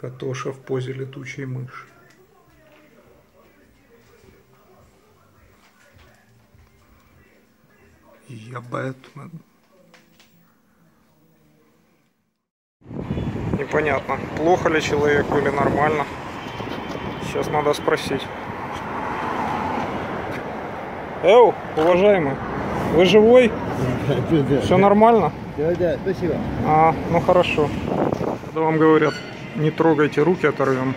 Катоша в позе летучей мыши. Я Бэтмен. Непонятно, плохо ли человеку или нормально. Сейчас надо спросить. Эу, уважаемый, вы живой? Все нормально? Да, да, спасибо. А, ну хорошо. Когда вам говорят, не трогайте руки, оторвем,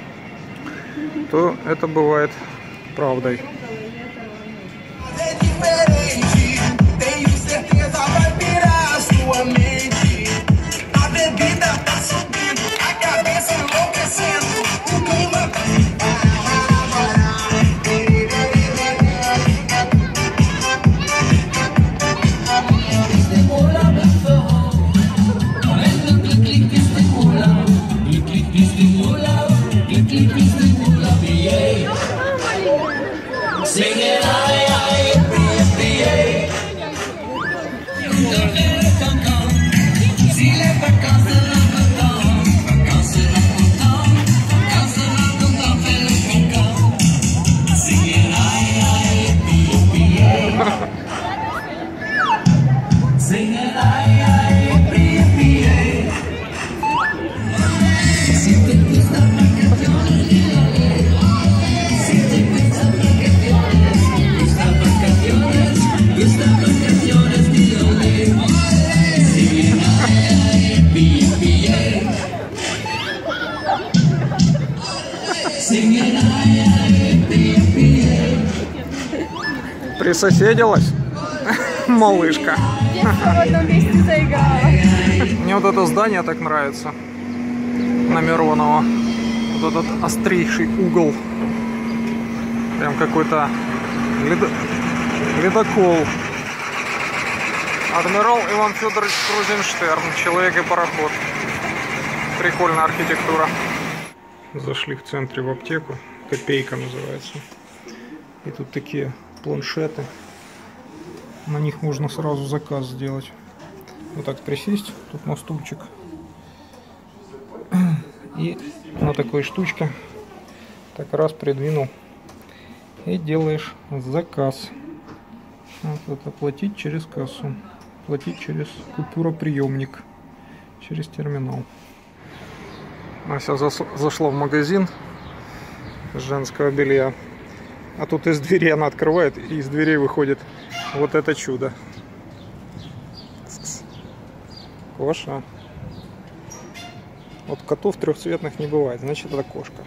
то это бывает правдой. É Присоседилась? Малышка. в одном месте заиграла. Мне вот это здание так нравится. На Миронова. Вот этот острейший угол. Прям какой-то ледо- ледокол. Адмирал Иван Федорович Крузенштерн. Человек и пароход. Прикольная архитектура. Зашли в центре в аптеку. Копейка называется. И тут такие планшеты. На них можно сразу заказ сделать. Вот так присесть, тут на стульчик. И на такой штучке так раз придвинул. И делаешь заказ. Вот это оплатить через кассу. Платить через купюроприемник. Через терминал. Ася зашла в магазин женского белья. А тут из двери она открывает, и из дверей выходит вот это чудо. Коша. Вот котов трехцветных не бывает, значит это кошка.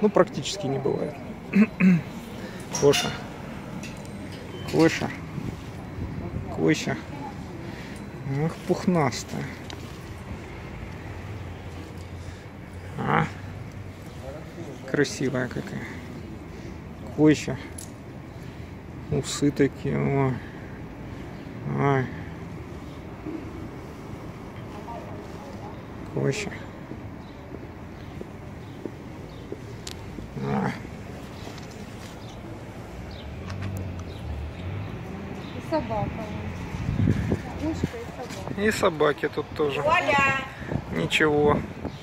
Ну, практически не бывает. Коша. Коша. Коша. Ах, пухнастая. А? Красивая какая. Коша. Усы такие. Ой. Ой. Коша. А. И собака. и собака. И собаки тут тоже. Ничего.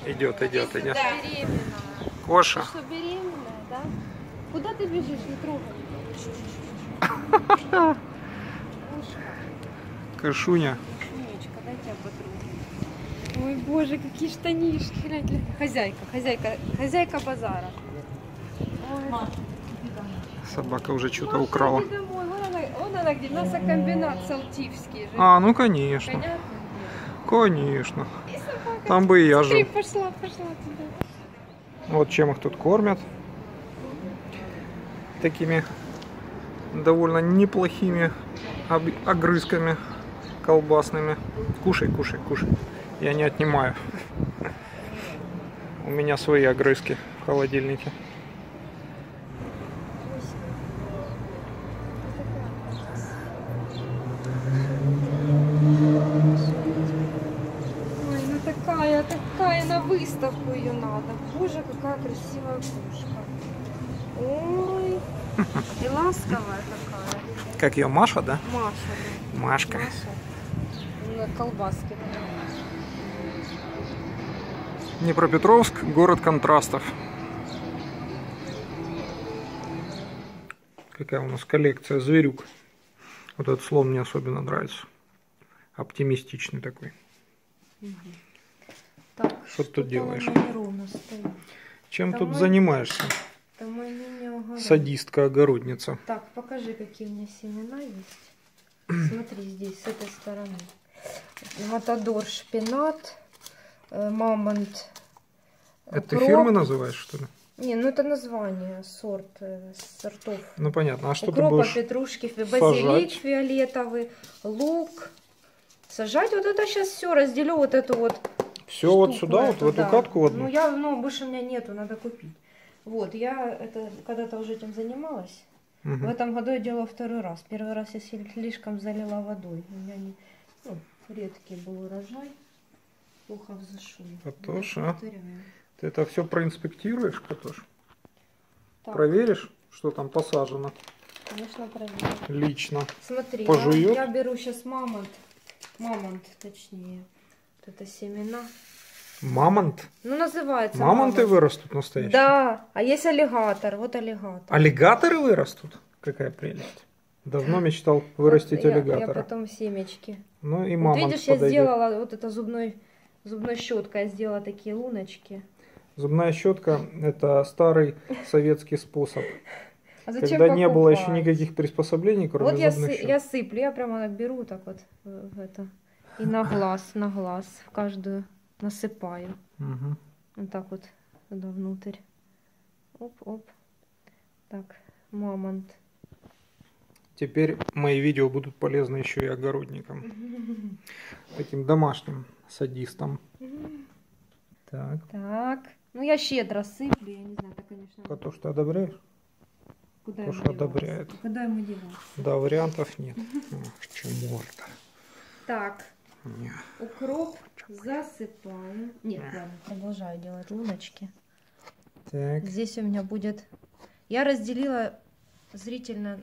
Идет, идет, идет. Коша. Что, беременная, да? Куда ты бежишь? Не трогай. Ушко. Кошуня. Умничка, дай тебя потрогаю. Ой, боже, какие штанишки. Глянь, глянь. Хозяйка, хозяйка, хозяйка базара. Ой, Собака уже что-то украла. домой. Вон она, вон она где, мясокомбинат Салтивский же. А, ну конечно. Понятно? Конечно. И собака. Там бы и я жил. пошла, пошла туда. Вот чем их тут кормят. Такими довольно неплохими огрызками колбасными. Кушай, кушай, кушай. Я не отнимаю. У меня свои огрызки в холодильнике. Ой, ну такая, такая, на выставку ее надо. Боже, какая красивая кошка. Ой, и ласковая такая. Как ее Маша, да? Маша, Машка. да, Маша. На колбаске. Днепропетровск, город контрастов. Какая у нас коллекция зверюк. Вот этот слон мне особенно нравится. Оптимистичный такой. Так, Что ты тут делаешь? Чем Да тут мы- занимаешься? Там они огород. Садистка-огородница. Так, покажи, какие у меня семена есть. Смотри, здесь, с этой стороны. Матадор, шпинат, э, мамонт. Это ты укроп. фирмы называешь, что ли? Не, ну это название, сорт, э, сортов. Ну понятно. А что ты Укропа, будешь? петрушки, базилик сажать? фиолетовый, лук. Сажать вот это сейчас все разделю, вот эту вот Все вот сюда, вот в эту, катку в одну? Ну, я, ну, больше у меня нету, надо купить. Вот, я это когда-то уже этим занималась. Мгм. В этом году я делала второй раз. Первый раз я слишком залила водой. У меня не, ну, редкий был урожай. Плохо взошел. Катош, Вот а? повторяю. Ты это все проинспектируешь, Катош? Так, Проверишь, что там посажено конечно, проверю. лично? Смотри, я, я беру сейчас мамонт. Мамонт, точнее. Вот это семена. Мамонт? Ну, называется Мамонты мамонт. вырастут настоящие? Да, а есть аллигатор. Вот аллигатор. Аллигаторы вырастут? Какая прелесть. Давно мечтал вырастить Вот я- аллигатора. Я потом семечки. Ну и Вот мамонт видишь, я подойдет. сделала вот это зубной, зубной щеткой, я сделала такие луночки. Зубная щетка – это старый советский способ. А Когда не было еще никаких приспособлений, кроме Вот я, зубных щеток. я сыплю, я прямо беру так вот это и на глаз, на глаз в каждую насыпаю. Мгм. Вот так вот туда внутрь. Оп-оп. Так, мамонт. Теперь мои видео будут полезны еще и огородникам. Таким домашним садистам. Так. Так. Ну я щедро сыплю, я не знаю, это, конечно. А то, что одобряешь? Куда то, что одобряет. Куда ему деваться? Да, вариантов нет. Ах, чеморда. Так. Укроп засыпаю. Нет, ладно, продолжаю делать луночки. Так. Здесь у меня будет... Я разделила зрительно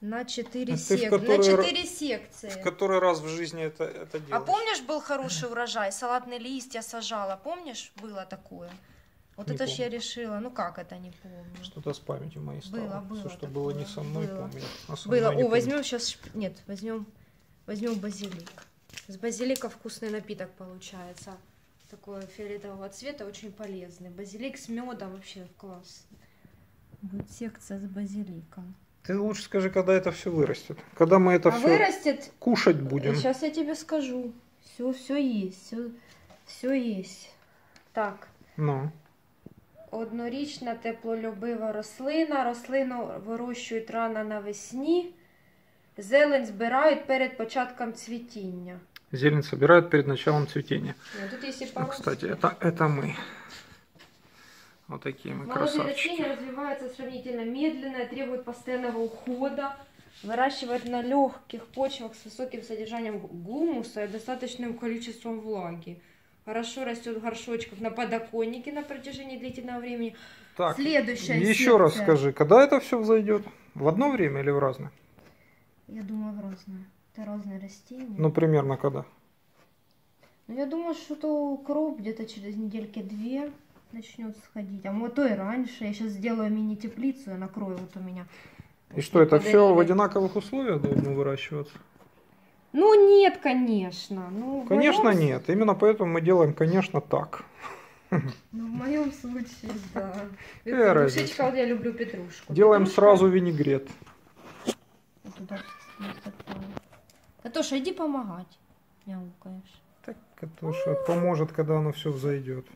на 4 А в. На который ра- 4 секции. который раз в жизни это, это А помнишь, был хороший урожай? Салатные листья сажала. Помнишь, было такое? Вот Не это ж помню. я решила. Ну как это не помню? Что-то с памятью моей стало. Было, было Все, что такое, было не со мной, было. помню. А со Было. О, помню. возьмем сейчас... Нет, возьмем возьмем базилик. С базилика вкусный напиток получается. Такой фиолетового цвета, очень полезный. Базилик с медом вообще класс. Вот секция с базиликом. Ты лучше скажи, когда это все вырастет. Когда мы это а все вырастет кушать будем. Сейчас я тебе скажу. Все, все есть, все, все есть. Так, Ну. однорічна теплолюбива рослина. Рослину вирощують рано навесні. Зелень збирають перед початком цвітіння. Зелень собирают перед началом цветения. Ну, тут есть и Ну, кстати, это, это мы. Вот такие мы Молодые красавчики. растения развиваются сравнительно медленно требуют постоянного ухода. Выращивать на легких почвах с высоким содержанием гумуса и достаточным количеством влаги. Хорошо растет в горшочках на подоконнике на протяжении длительного времени. Так, Следующая еще раз секция. скажи, когда это все взойдет? В одно время или в разное? Я думаю, разные. Это разные растения. Ну, примерно когда? Ну, я думаю, что то укроп где-то через недельки две начнет сходить. А может, то и раньше. Я сейчас сделаю мини-теплицу, я накрою вот у меня. И что, это все в Подарили. одинаковых условиях должно выращиваться? Ну, нет, конечно. Ну, в Конечно, моем нет. Именно поэтому мы делаем, конечно, так. Ну, в моем случае, да. Какая Петрушечка, вот я люблю петрушку. Делаем Петрушка- сразу винегрет. Вот туда. Катоша, иди помогать. Мяукаешь. Так, Катюша, поможет, когда оно все взойдет.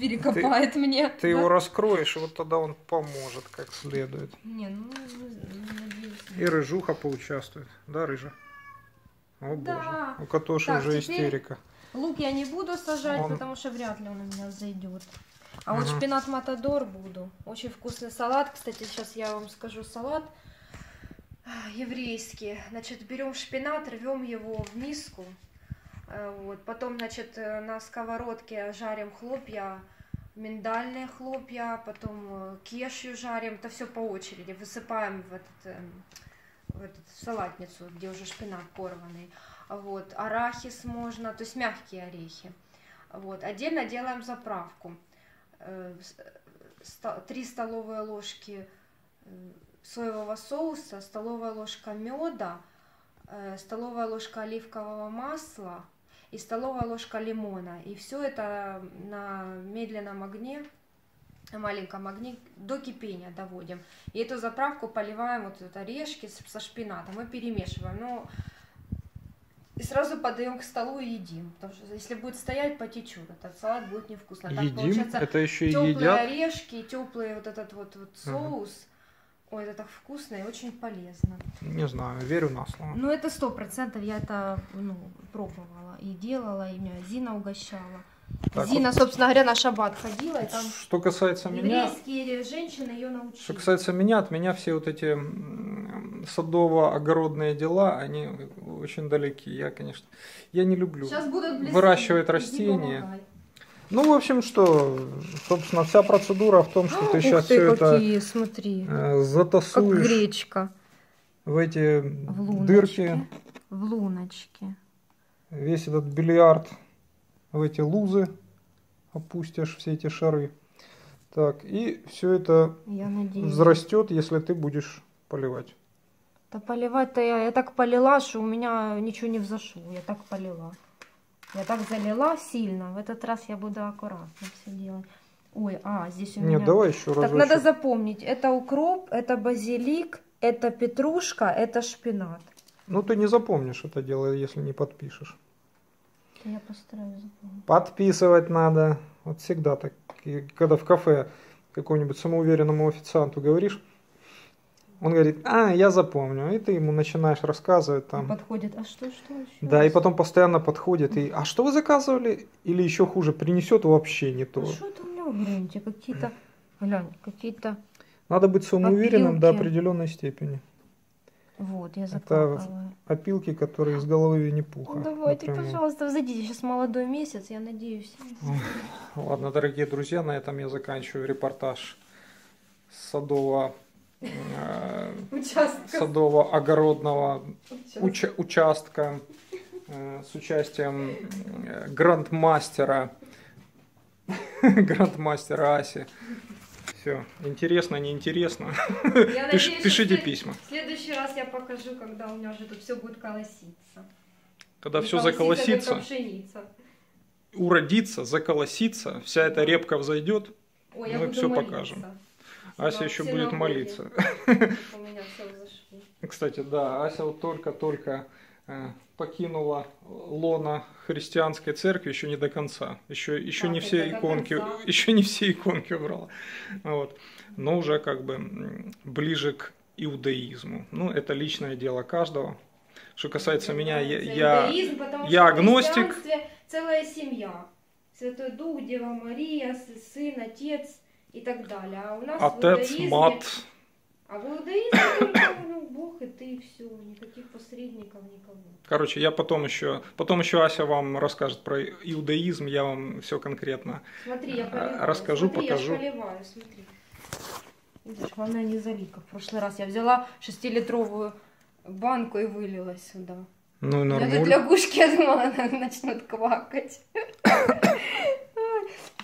Перекопает мне. Ты его раскроешь, и вот тогда он поможет как следует. Не, ну, надеюсь. И рыжуха поучаствует. Да, рыжа? О Да. боже. У Катоши Так, уже истерика. Лук я не буду сажать, Он- потому что вряд ли он у меня зайдет. А вот Ага. шпинат матадор буду. Очень вкусный салат. Кстати, сейчас я вам скажу салат еврейский. Значит, берем шпинат, рвем его в миску. Э, Вот. Потом, значит, э, на сковородке жарим хлопья, миндальные хлопья, потом э, кешью жарим. Это все по очереди. Высыпаем в этот, в этот в салатницу, где уже шпинат порванный. Вот. Арахис можно, то есть мягкие орехи. Вот. Отдельно делаем заправку. Три столовые ложки соевого соуса, столовая ложка меда, э, столовая ложка оливкового масла и столовая ложка лимона. И все это на медленном огне, на маленьком огне до кипения доводим. И эту заправку поливаем вот тут орешки со шпинатом и перемешиваем. Ну, и сразу подаем к столу и едим. Потому что если будет стоять, потечет. Этот салат будет невкусно. Так Едим, получается это еще и теплые едят. орешки, теплый вот этот вот, вот соус. Ой, это так вкусно и очень полезно. Не знаю, верю на слово. Ну, это сто процентов я это ну, пробовала и делала, и меня Зина угощала. Так, Зина, собственно говоря, на шаббат ходила, и там Что касается меня, женщины ее что научили. касается меня, от меня все вот эти садово-огородные дела, они очень далеки. Я, конечно, я не люблю. Сейчас будут выращивать растения. Ну, в общем, что, собственно, вся процедура в том, что ты Ух сейчас ты, все это какие, смотри. э, Как затасуешь гречка. в эти В луночке. дырки, В луночке. весь этот бильярд в эти лузы опустишь все эти шары. Так, и все это Я надеюсь. взрастет, если ты будешь поливать. Да поливать-то я, я так полила, что у меня ничего не взошло. Я так полила. Я так залила сильно. В этот раз я буду аккуратно все делать. Ой, а, здесь у Нет, меня... давай еще Так разочек. надо запомнить. Это укроп, это базилик, это петрушка, это шпинат. Ну, ты не запомнишь это дело, если не подпишешь. Я постараюсь запомнить. Подписывать надо. Вот всегда так. И когда в кафе какому-нибудь самоуверенному официанту говоришь, он говорит, а, я запомню. И ты ему начинаешь рассказывать там. Подходит. А что, что еще? Да, и потом постоянно подходит и, а что вы заказывали? Или еще хуже, принесет вообще не то. А что это у меня в грунте? Какие-то, глянь, какие-то... Надо быть самоуверенным до Опилки. определенной степени. Вот, я Это закапываю. Опилки, которые из головы Винни-Пуха. Ну, давайте, напрямую. пожалуйста, взойдите. Сейчас молодой месяц, я надеюсь. Ладно, дорогие друзья, на этом я заканчиваю репортаж с садово, э, Участка. садово-огородного уча- участка э, с участием э, грандмастера, грандмастера Аси. Все, интересно, неинтересно. Я Пиш- надеюсь, пишите письма. В следующий раз я покажу, когда у меня уже тут все будет колоситься. Когда Не все заколосится, уродится, заколосится, вся эта репка взойдет, Ой, Мы всё молиться. покажем. Ася еще будет молиться. У меня все взошло. Кстати, да, Ася вот только-только э, покинула лона христианской церкви еще не до конца. Еще, еще Как не это все иконки, конца? еще не все иконки убрала. Вот. Но уже как бы ближе к иудаизму. Ну, это личное дело каждого. Что касается меня, я, Это я- иудаизм, я агностик. целая семья. Святой Дух, Дева Мария, Сын, Отец и так далее. А у нас в отец, иудаизме- мат. А в иудаизме только ну, Бог и ты, и все. Никаких посредников, никого. Короче, я потом еще, потом еще Ася вам расскажет про иудаизм, я вам все конкретно. Смотри, я поливаю. А, расскажу, смотри, покажу. Я поливаю, смотри. Видишь, главное не залить, как в прошлый раз. Я взяла шестилитровую банку и вылила сюда. Ну и Я тут нормально. лягушки, я думала, начнут квакать.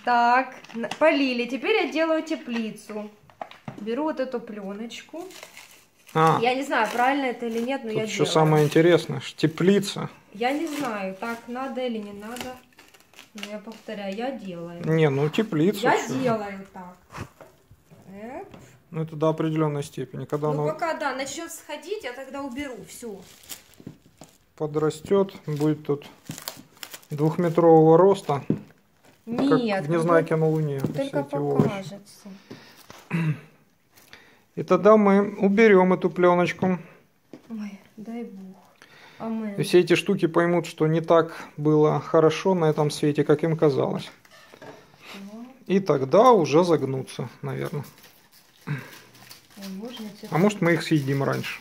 Так, полили. Теперь я делаю теплицу. Беру вот эту пленочку. А, Я не знаю, правильно это или нет, но я тут еще делаю. самое интересное, теплица. Я не знаю, так надо или не надо. Но я повторяю, я делаю. Не, ну теплица. Я чё. делаю так. Так. Ну это до определенной степени. Когда Ну оно пока, да, начнет сходить, я тогда уберу. Все. подрастет, будет тут двухметрового роста, Нет, как в Незнайке на Луне. только эти овощи. покажется. И тогда мы уберем эту пленочку. Ой, дай бог. Амен. И все эти штуки поймут, что не так было хорошо на этом свете, как им казалось. И тогда уже загнутся, наверное. А может мы их съедим раньше.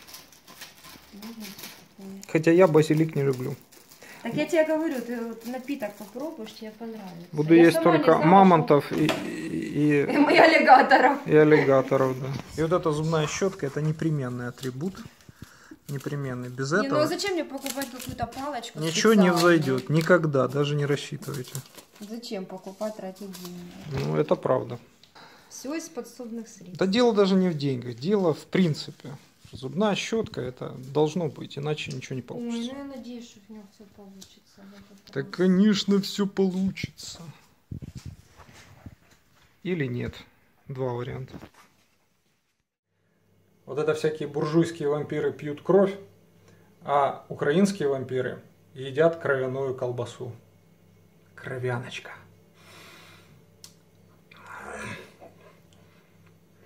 Хотя я базилик не люблю. Так я тебе говорю, ты вот напиток попробуешь, тебе понравится. Буду Я есть только знала, мамонтов и, и, что- И аллигаторов. и аллигаторов, да. И вот эта зубная щетка это непременный атрибут непременный. Без Не, ну этого а зачем мне покупать какую-то палочку? ничего не взойдет. Никогда, даже не рассчитывайте. Зачем покупать, тратить деньги? Ну, это правда. Все из подсобных средств. Да дело даже не в деньгах, дело в принципе. Зубная щетка это должно быть, иначе ничего не Ой, получится. ну я надеюсь, что у меня все получится. раз. конечно, все получится. Или нет. Два варианта. Вот это всякие буржуйские вампиры пьют кровь, а украинские вампиры едят кровяную колбасу. Кровяночка.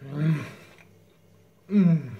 М. М.